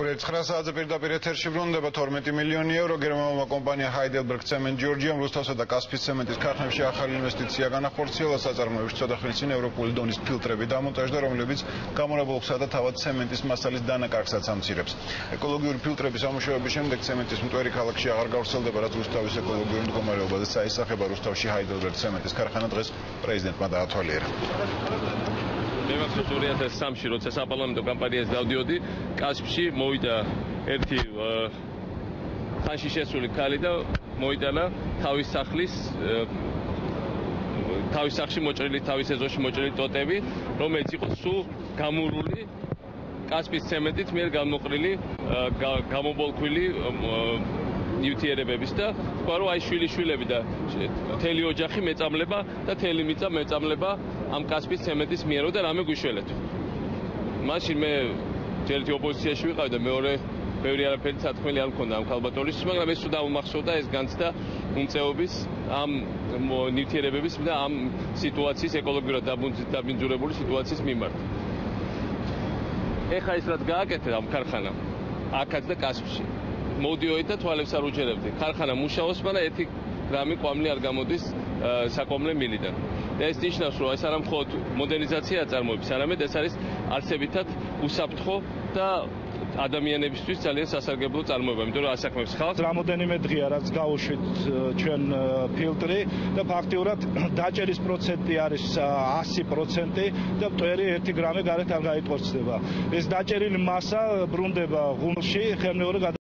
9 საათზე პირდაპირ ეთერში ბრუნდება 12 მილიონი euро გერმანულმა კომპანია Heidelberg Cement Georgium რუსთავსა და კასპის ცემენტის ქარხნებში ახალი ინვესტიცია განახორციელა. საწარმოებში ცოტა ხნის წინ ევროპული დონის ფილტრები დამონტაჟდა რომლებიც გამორაბოლსა და თავად ცემენტის მასალის დანაკარგსაც ამცირებს. ეკოლოგიური ფილტრების ამუშავების შემდეგ ცემენტის მტვერი ქალაქში აღარ გავრცელდება რაც რუსთავის ეკოლოგიური მდგომარეობაზე საისახება რუსთავში Heidelberg ცემენტის ქარხანა დღეს პრეზიდენტმა დაათვალიერა მე მახსოვს 2003-ში როცა საპარლამენტო კამპანიას დავდიოდი კასპში მოვიდა ერთი ხანში შესული ქალი და მოიტანა თავის სახლის თავის სახში მოჭრილი თავის ეზოში მოჭრილი ტოტები რომელიც იყო სულ გამურული კასპის ცემენტით მიერ გამოყრილი გამობოლქვილი ნიუტიერებების და თქვა რომ აი შვილი შვილები და თელი ოჯახი მეწამლება და თელი მიწა მეწამლება ამ კასპის ცემენტის მიერო და რამე გვიშველეთ. მაშინ მე ერთი ოპოზიციაში ვიყავი და მეორე ბევრი არაფერი სათქმელი არ მქონდა ამ ქალბატონის, მაგრამ ეს უნდა უმახსოვდა ეს განცდა უმწეობის ამ ნიუტიერებების და ამ სიტუაციის ეკოლოგიურად დაბინძურებული სიტუაციის მიმართ. ეხა ის რაც გააკეთე ამ ქარხანამ აქაც და კასპში მოდიოდი და თვალებს არ უჯერებდი. ქარხანა მუშაობს, მაგრამ ერთი გრამი ყვამლი არ გამოდის საკომლე მილიდან. და ეს ნიშნავს, რომ ეს არა მხოლოდ მოდერნიზაცია აწარმოებს, არამედ ეს არის არსებითად უსაფრთხო და ადამიანებისთვის ძალიან სასარგებლო წარმოება, იმიტომ რომ ასაქმებს ხალხს. რამოდენიმე დღეა რაც გაუშვით ჩვენ ფილტრი და ფაქტიურად დაჭერის პროცენტი არის 100% და მტვერი 1 გრამი გარეთ არ გაიყორცდება. ეს დაჭერილი მასა ბრუნდება ღუმში ხელმეორე